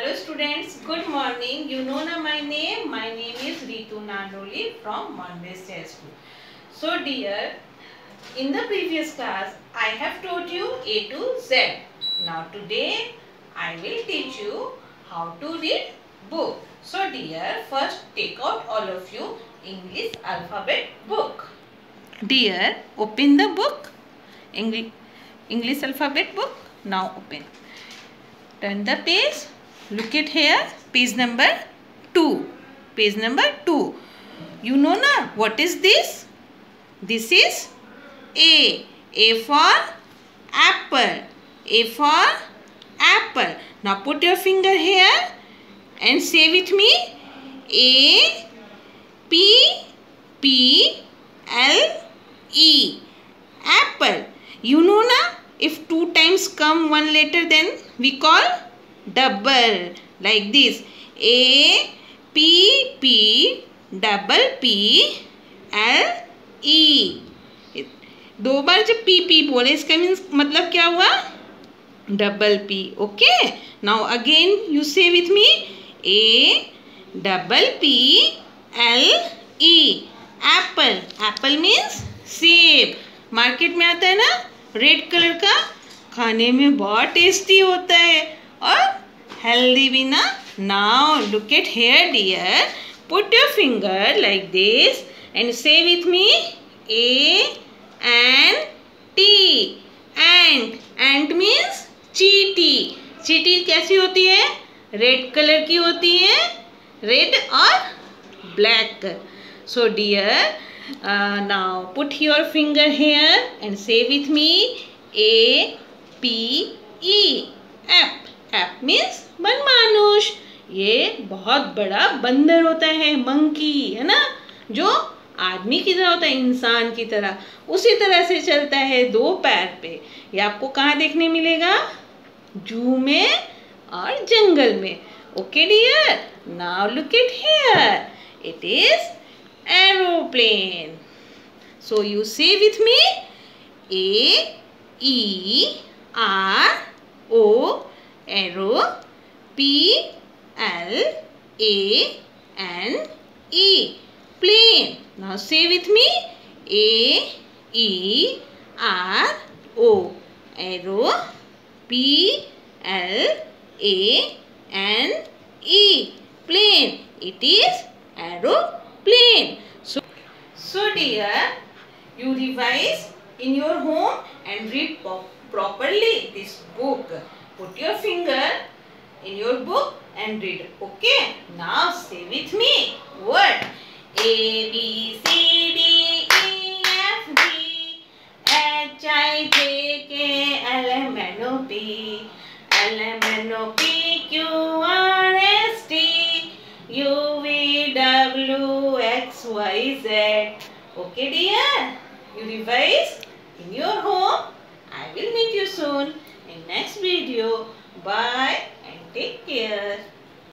Hello students, good morning. You know na my name. My name is Ritu Nandoli from Montbretia School. So dear, in the previous class I have taught you A to Z. Now today I will teach you how to read book. So dear, first take out all of you English alphabet book. Dear, open the book. English English alphabet book. Now open. Turn the page. Look at here. Page number 2. Page number 2. You know na what is this? This is A. A for apple. A for apple. Now put your finger here and say with me A P P L E. Apple. You know na if two times come one letter then we call double. Like this. A, P P, double P, L E. दो बार जब P P बोले, इसका means मतलब क्या हुआ? Double P okay now again you say with me A double P L E apple apple means सेब market में आता है ना? रेड कलर का. खाने में बहुत टेस्टी होता है. और healthy winner now look at here dear put your finger like this and say with me a and t and and means चीटी चीटी कैसी होती है रेड कलर की होती है रेड और black so dear now put your finger here and say with me A P E ape ape means मनमानुष ये बहुत बड़ा बंदर होता है मंकी है ना? जो आदमी की तरह होता है, इंसान की तरह। उसी तरह से चलता है दो पैर पे। ये आपको कहाँ देखने मिलेगा? जू में और जंगल में। Okay dear now look it here it is aeroplane so you say with me A R O arrow P L A N E plane. Now say with me A E R O arrow P L A N E plane. It is aeroplane. So, so dear, you revise in your home and read properly this book. Put your finger in your book and read. Okay. Now say with me what? A B C D E F G H I J K L M N O P L M N O P Q R S T U V W X Y Z. Okay, dear. You revise in your home. I will meet you soon in next video. Bye and.